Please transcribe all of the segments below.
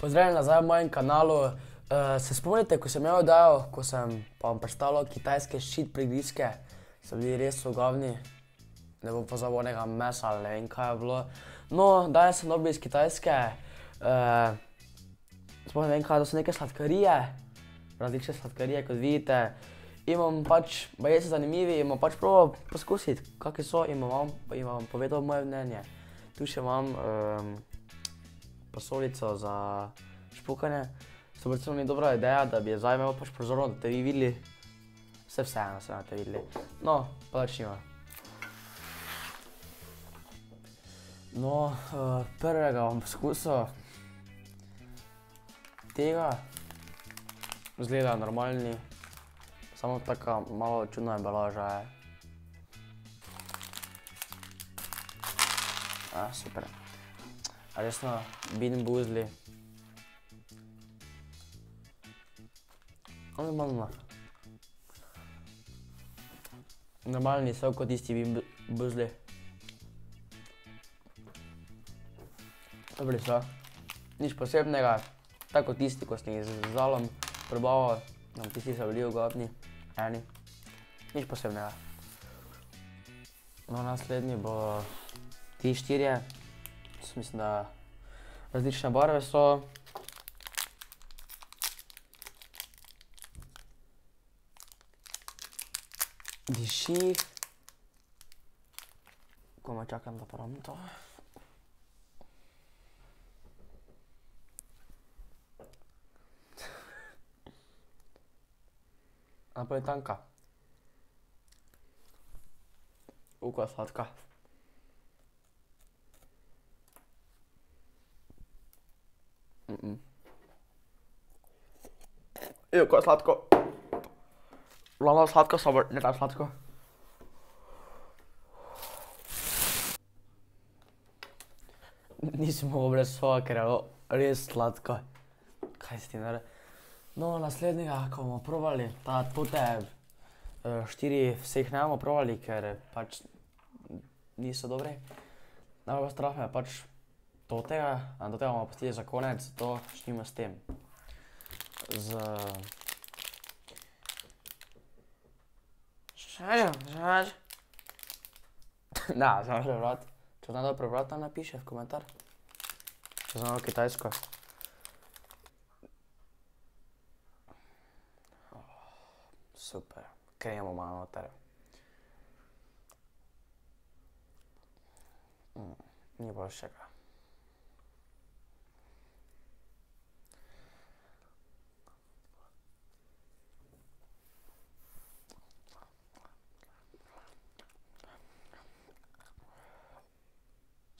Pozdravljeni nazaj v mojem kanalu. Uh, se spomnite, ko sem imel oddajo, ko sem pa vam predstavljal kitajske ščit prigrizke, so bili res ogavni, ne bom pozabil onega mesa ali ne vem kaj je bilo. No, danes sem dobil iz Kitajske, uh, sploh ne vem kaj, to so neke sladkarije, različne sladkarije, kot vidite. In bom pač, baje so zanimivi, bom pač probal poskusiti, kakšni so in vam, in vam povedal moje mnenje. Tu še imam um, posolico za špukanje. To recimo ni dobra ideja, da bi je zdaj imel pač prozorno, da te vi videli. Vse vseeno se na te videli. No, pa začnimo. No, uh, prvega bom poskusil tega. Zgleda normalni, samo taka malo čudna embalaža je. A, super. Resno, Bean Boozli. Normalno. Normalni so kot tisti Bean Boozli. Dobri so. Nič posebnega, tako tisti, ko sem jih z Zalom probaval, no tisti so bili ugodni, eni. Nič posebnega. No, naslednji bo ti štirje. Mislim, da različne barve so. Diši. Komaj čakam, da probam to. Napol je tanka. U, kaj sladka. kaj sladko. Lala sladko, samo ne tako sladko. Nisem mogel brez soja, ker je bilo res sladko. Kaj si ti naredil? No, naslednjega, ko bomo probali, ta tote štiri vseh ne bomo probali, ker pač niso dobri. Najbolj strah me je pač totega, totega bomo pustili za konec, zato začnimo s tem. Z... Šajo, žaž. Ne, znam prebrati. Če zna dobro prebrati, naj napiše v komentar. Če zna dobro kitajsko. Super, kremo malo noter. Ni boljšega.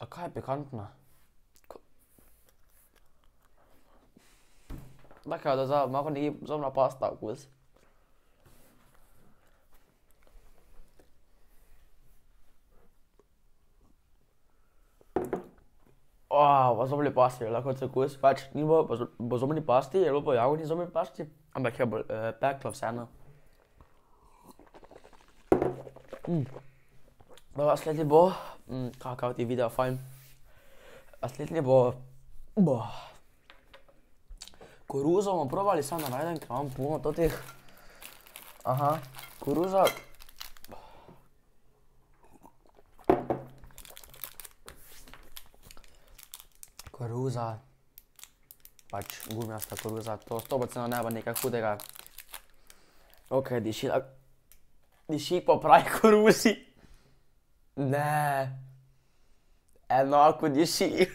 Zakaj je pikantna? Tako da zdaj malo neki zobna pasta okus. po zobni pasti je lahko cel okus, pač ni bilo po zobni pasti, je bilo po jagodni zobni pasti, ampak je peklo vseeno. No, naslednji bo, kakav ti video fajn. Naslednji bo, koruzo bomo probali, samo da najdem, ker imam puno totih. Aha, koruza. Koruza. Pač gumijasta koruza, to sto procentno ne bo nekaj hudega. Okej, diši diši po pravi koruzi. Nah. En knock with your sheep.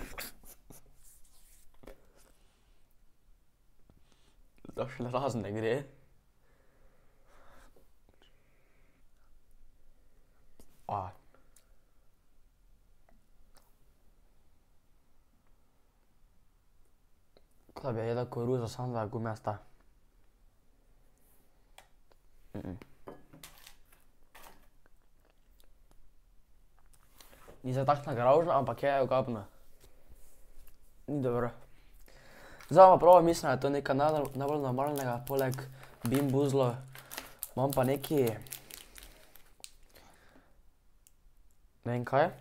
Dash na razen ik hè. Ah. Klaviaida, kur rūzas ant vagų mesta. Mm -mm. Zdaj takšna gravžna, ampak je ogabna. Ni dobro. Zdaj pa probal, mislim, da je to nekaj najbolj normalnega poleg Bean Boozlov. Imam pa nekaj, ne vem, kaj.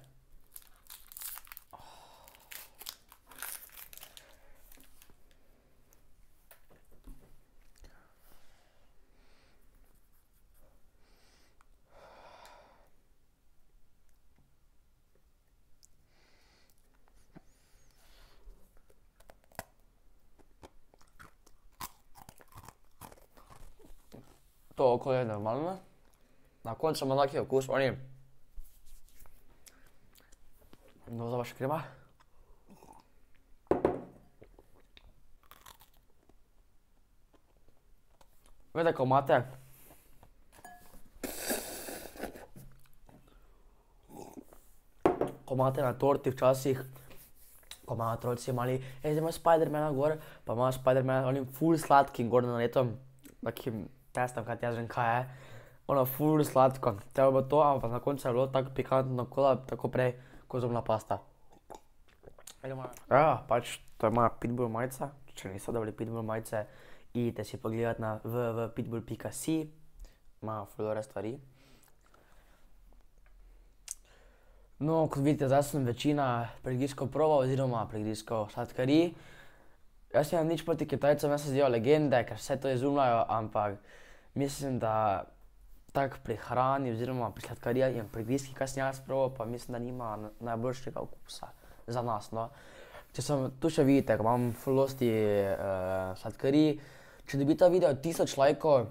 To okolje je normalno. Na koncu ima taki okus, oni. No, zdaj pa še krema. Veste, ko imate ko imate na torti včasih, ko imajo otroci mali, ej, zdaj imaš Spidermana gor, pa imaš Spidermana onim ful sladkim gor naretom, takim testom, kaj ti jaz vem, kaj je. Ono ful sladko, te bilo to, ampak na koncu je bilo tako pikantno, kot da tako prej kot zobna pasta. Ja, pač to je moja pitbull majica, če niste dobili pitbull majice, idite si pogledat na www.pitbull.si, imajo ful dobre stvari. No, kot vidite, zdaj sem večino prigrizkov probal oziroma prigrizkov sladkarij. Jaz nimam nič proti Kitajcem, meni se zdijo legende, ker vse to izumljajo, ampak mislim, da tako pri hrani oziroma pri sladkarijah in prigrizkih, kaj sem jaz probal, pa mislim, da nima najboljšega okusa za nas, no. Če sem, tu še vidite, ke imam ful dosti sladkarij, če dobi ta video tisoč lajkov,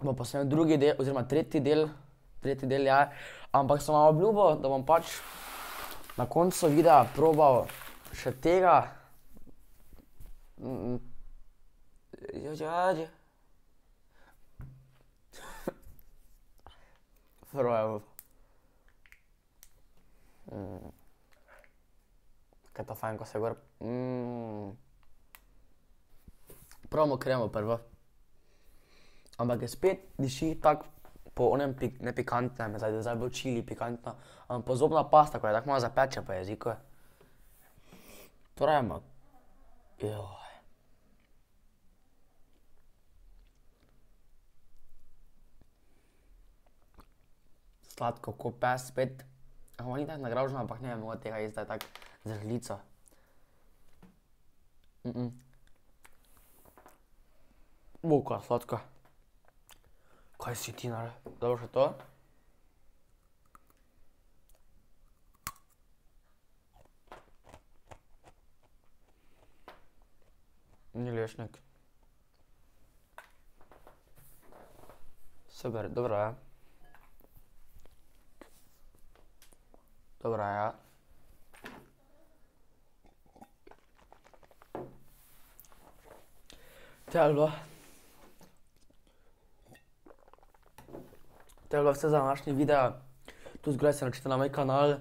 bom posnel drugi del oziroma tretji del, tretji del, ja, ampak sem vam obljubil, da bom pač na koncu videa probal še tega. Prvo je Ke je to fajn, ko se gor, Probamo kremo prvo. Ampak je spet diši tako po onem ne pikantnem, zdaj je bolj čili pikantno, ampak po zobna pasta, ko te tako malo zapeče po jeziku. Probajmo. Sladko ko pes spet, ampak ni tako na grožnjo, ampak ne bi mogel tega je tako z žlico. ka sladka. Kaj si ti Dobro, še to? Ni lešnik. Super. Dobro je, ja. Je bilo. To je bilo vse za današnji video. Tu zgoraj se naročite na moj kanal,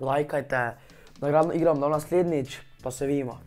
lajkajte, nagradno igro bom dal naslednjič, pa se vidimo.